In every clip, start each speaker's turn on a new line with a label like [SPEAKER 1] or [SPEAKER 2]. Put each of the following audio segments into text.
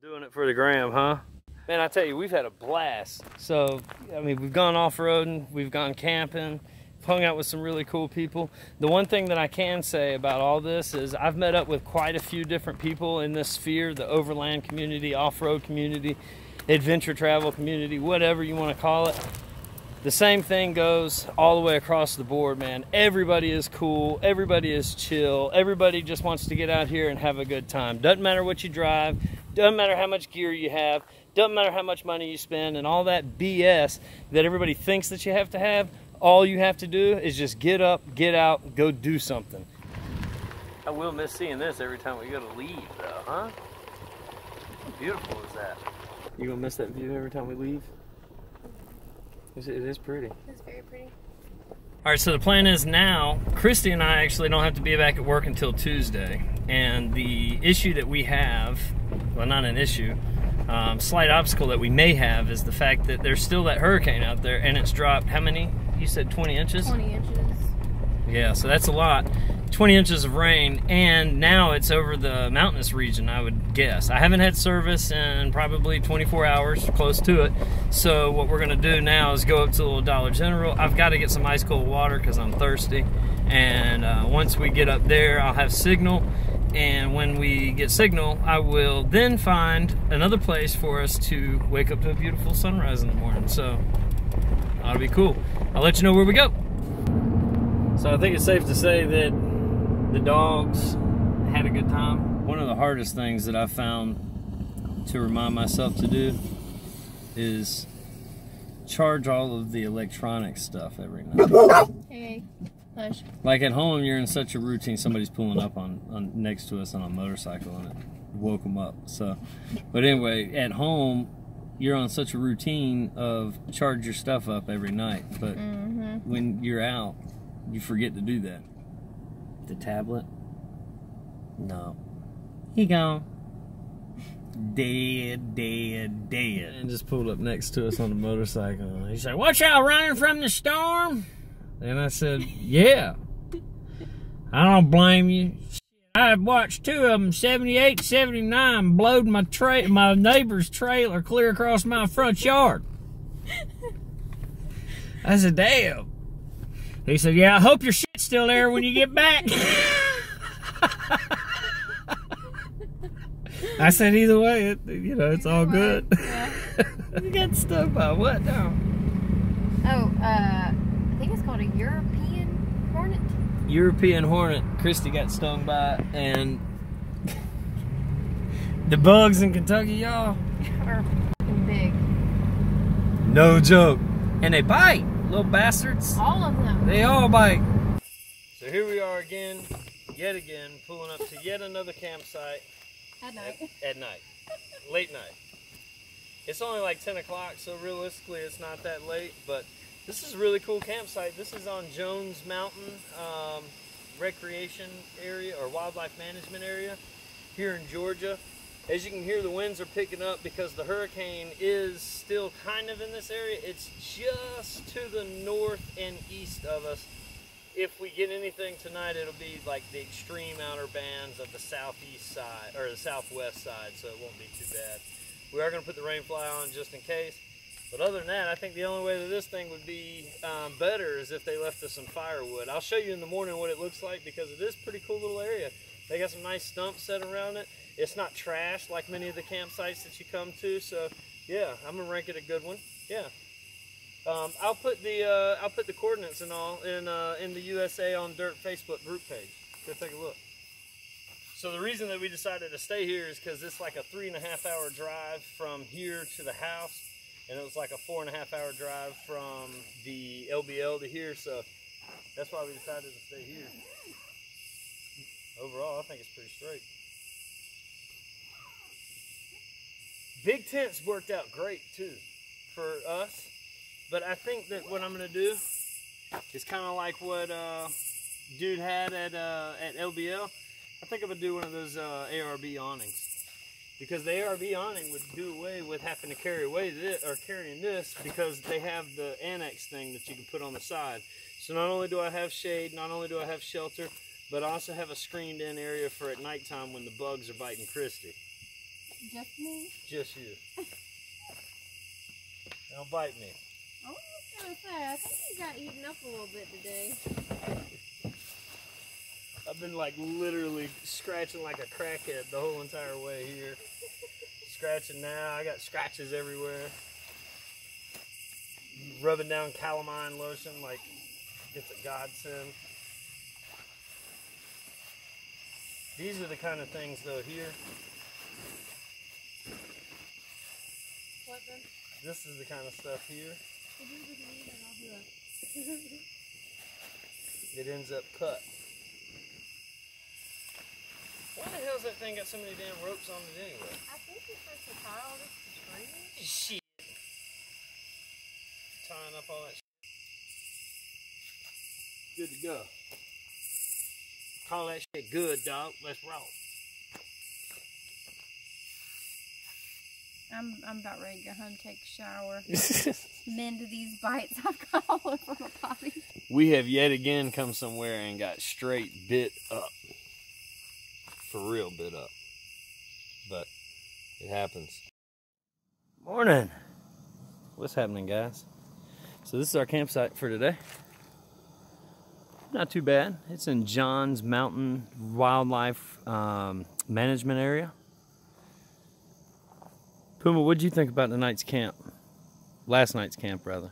[SPEAKER 1] Doing it for the gram, huh? Man, I tell you, we've had a blast. So, I mean, we've gone off-roading, we've gone camping, hung out with some really cool people. The one thing that I can say about all this is I've met up with quite a few different people in this sphere, the overland community, off-road community, adventure travel community, whatever you want to call it. The same thing goes all the way across the board, man. Everybody is cool, everybody is chill, everybody just wants to get out here and have a good time. Doesn't matter what you drive, doesn't matter how much gear you have, doesn't matter how much money you spend, and all that BS that everybody thinks that you have to have. All you have to do is just get up, get out, go do something. I will miss seeing this every time we go to leave, though, huh? How beautiful is that? You gonna miss that view every time we leave? It is pretty.
[SPEAKER 2] It's very pretty.
[SPEAKER 1] All right, so the plan is now, Christy and I actually don't have to be back at work until Tuesday. And the issue that we have, well, not an issue, um, slight obstacle that we may have is the fact that there's still that hurricane out there and it's dropped how many? You said 20 inches?
[SPEAKER 2] 20 inches.
[SPEAKER 1] Yeah, so that's a lot. 20 inches of rain, and now it's over the mountainous region, I would guess. I haven't had service in probably 24 hours, close to it. So, what we're going to do now is go up to the little Dollar General. I've got to get some ice cold water because I'm thirsty. And uh, once we get up there, I'll have signal. And when we get signal, I will then find another place for us to wake up to a beautiful sunrise in the morning. So, ought to be cool. I'll let you know where we go. So, I think it's safe to say that the dogs had a good time. One of the hardest things that I found to remind myself to do is charge all of the electronic stuff every night.
[SPEAKER 2] Hey, hush.
[SPEAKER 1] Like at home, you're in such a routine. Somebody's pulling up on, on next to us on a motorcycle, and it woke them up. So, but anyway, at home, you're on such a routine of charge your stuff up every night. But
[SPEAKER 2] Mm-hmm.
[SPEAKER 1] when you're out, you forget to do that. The tablet? No. He gone. Dead, dead, dead. And just pulled up next to us on the motorcycle. He said, "Watch y'all running from the storm? And I said, Yeah. I don't blame you. I watched two of them, 78, 79, blowed my tra- my neighbor's trailer clear across my front yard. I said, damn. He said, yeah, I hope your shit's still there when you get back. I said, either way, it, you know, it's all good.
[SPEAKER 2] Yeah.
[SPEAKER 1] you got stuck by what now?
[SPEAKER 2] Oh, uh, I think it's called a European hornet.
[SPEAKER 1] European hornet. Christy got stung by, and the bugs in Kentucky, y'all.
[SPEAKER 2] are big.
[SPEAKER 1] No joke. And they bite, little bastards.
[SPEAKER 2] All of them.
[SPEAKER 1] They all bite. So here we are again, yet again, pulling up to yet another campsite
[SPEAKER 2] At
[SPEAKER 1] at, at night, late night. It's only like 10 o'clock, so realistically it's not that late, but this is a really cool campsite. This is on Johns Mountain um, Recreation Area or Wildlife Management Area here in Georgia. As you can hear, the winds are picking up because the hurricane is still kind of in this area. It's just to the north and east of us. If we get anything tonight, it'll be like the extreme outer bands of the southeast side or the southwest side, so it won't be too bad. We are going to put the rain fly on just in case. But other than that, I think the only way that this thing would be um, better is if they left us some firewood. I'll show you in the morning what it looks like because it is pretty cool little area. They got some nice stumps set around it. It's not trash like many of the campsites that you come to. So yeah, I'm gonna rank it a good one. Yeah. Um, I'll put the uh, I'll put the coordinates and all in uh, in the USA on Dirt Facebook group page. Go take a look. So the reason that we decided to stay here is because it's like a three and a half hour drive from here to the house, and it was like a four and a half hour drive from the LBL to here. So that's why we decided to stay here. Overall, I think it's pretty straight. Big tents worked out great too for us, but I think that what I'm gonna do is kind of like what uh, dude had at uh, at LBL. I think I'm gonna do one of those uh, ARB awnings because the ARB awning would do away with having to carry away this or carrying this because they have the annex thing that you can put on the side. So not only do I have shade, not only do I have shelter, but I also have a screened in area for at nighttime when the bugs are biting Christy.
[SPEAKER 2] Just me?
[SPEAKER 1] Just you. Don't bite me.
[SPEAKER 2] I was gonna say, I think you got eaten up a little bit today.
[SPEAKER 1] I've been like literally scratching like a crackhead the whole entire way here. scratching now. I got scratches everywhere. Rubbing down calamine lotion like it's a godsend. These are the kind of things though here.
[SPEAKER 2] What then?
[SPEAKER 1] This is the kind of stuff here.
[SPEAKER 2] Could you just leave and I'll do it?
[SPEAKER 1] It ends up cut. Why the hell's that thing got so many damn ropes on it anyway?
[SPEAKER 2] I think you're supposed to tie all this to trees.
[SPEAKER 1] Shit. Tying up all that shit. Good to go. Call that shit good, dog. Let's roll.
[SPEAKER 2] I'm I'm about ready to go home, take a shower, mend these bites I've got all over my body.
[SPEAKER 1] we have yet again come somewhere and got straight bit up. For real bit up. But it happens. Morning. What's happening, guys? So this is our campsite for today. Not too bad. It's in John's Mountain Wildlife um, Management Area. Puma, what'd you think about tonight's camp? Last night's camp, rather.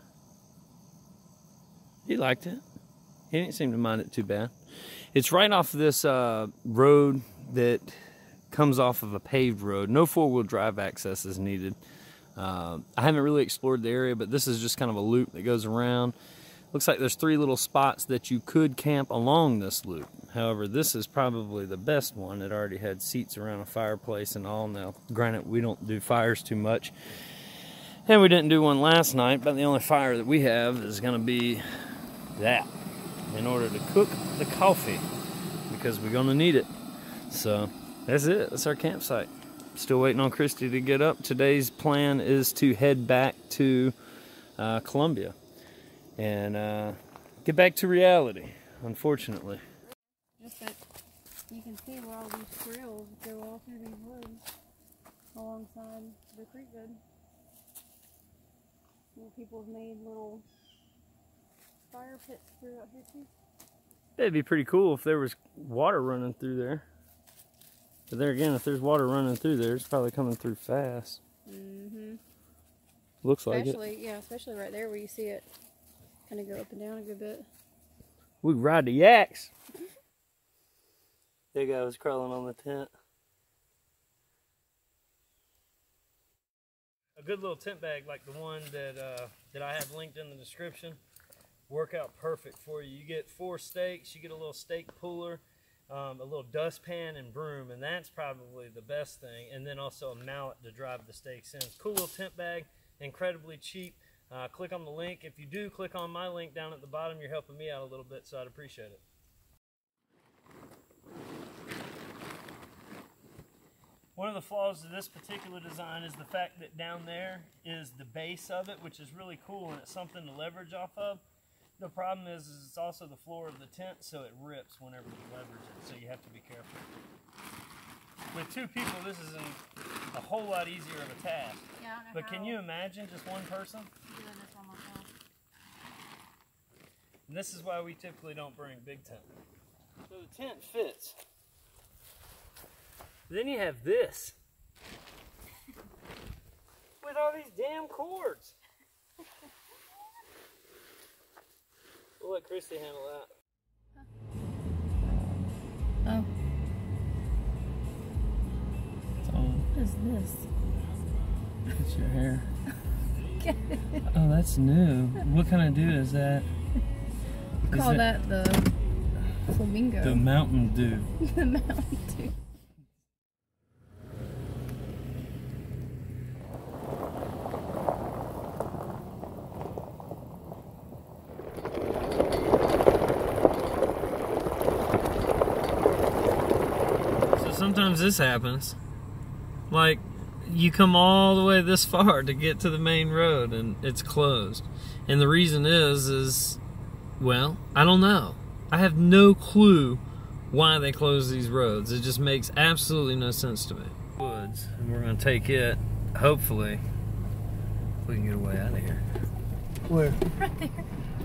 [SPEAKER 1] He liked it. He didn't seem to mind it too bad. It's right off this uh, road that comes off of a paved road. No four wheel drive access is needed. Uh, I haven't really explored the area, but this is just kind of a loop that goes around. Looks like there's three little spots that you could camp along this loop. However, this is probably the best one. It already had seats around a fireplace and all. Now, granted, we don't do fires too much. And we didn't do one last night, but the only fire that we have is going to be that in order to cook the coffee because we're going to need it. So that's it. That's our campsite. Still waiting on Christy to get up. Today's plan is to head back to uh, Columbia and uh, get back to reality, unfortunately.
[SPEAKER 2] Just that you can see where all these trails go all through these woods alongside the creek bed. Where people have made little fire pits throughout here too.
[SPEAKER 1] It'd be pretty cool if there was water running through there. But there again, if there's water running through there, it's probably coming through fast.
[SPEAKER 2] Mm-hmm.
[SPEAKER 1] Looks like it.
[SPEAKER 2] Especially, yeah, especially right there where you see it kind of go up and down a good bit.
[SPEAKER 1] We ride the yaks. There goes crawling on the tent. A good little tent bag like the one that uh, that I have linked in the description. Work out perfect for you. You get four stakes. You get a little stake puller, um, a little dustpan and broom, and that's probably the best thing. And then also a mallet to drive the stakes in. Cool little tent bag, incredibly cheap. Uh, click on the link. If you do click on my link down at the bottom, you're helping me out a little bit, so I'd appreciate it. One of the flaws of this particular design is the fact that down there is the base of it, which is really cool and it's something to leverage off of. The problem is, is it's also the floor of the tent, so it rips whenever you leverage it, so you have to be careful. With two people, this is an, a whole lot easier of a task.
[SPEAKER 2] Yeah, I don't know
[SPEAKER 1] But can you imagine just one person?
[SPEAKER 2] doing this on myself?
[SPEAKER 1] And this is why we typically don't bring big tent. So the tent fits. Then you have this. With all these damn cords. We'll let Christy handle that.
[SPEAKER 2] Oh,
[SPEAKER 1] So,
[SPEAKER 2] what is this?
[SPEAKER 1] it's your hair. oh, that's new. What kind of dew is that? Is
[SPEAKER 2] Call that the flamingo.
[SPEAKER 1] the Mountain Dew.
[SPEAKER 2] the Mountain Dew.
[SPEAKER 1] So sometimes this happens. Like you come all the way this far to get to the main road and it's closed. And the reason is is well, I don't know. I have no clue why they close these roads. It just makes absolutely no sense to me. Woods, and we're gonna take it. Hopefully, we can get away out of here. Where?
[SPEAKER 2] Right there.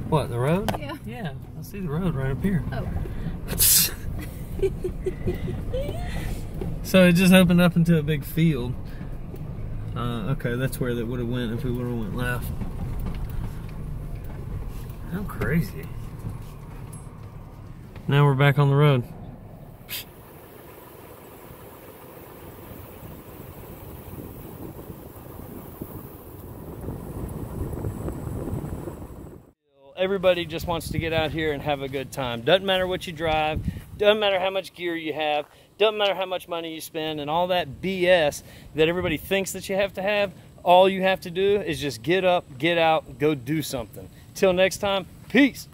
[SPEAKER 1] What? The road?
[SPEAKER 2] Yeah.
[SPEAKER 1] Yeah, I see the road right up here.
[SPEAKER 2] Oh.
[SPEAKER 1] so it just opened up into a big field. Uh, okay, that's where that would have went if we would have went left. How crazy. Now we're back on the road. Everybody just wants to get out here and have a good time. Doesn't matter what you drive, doesn't matter how much gear you have, doesn't matter how much money you spend, and all that BS that everybody thinks that you have to have. All you have to do is just get up, get out, go do something. Till next time, peace.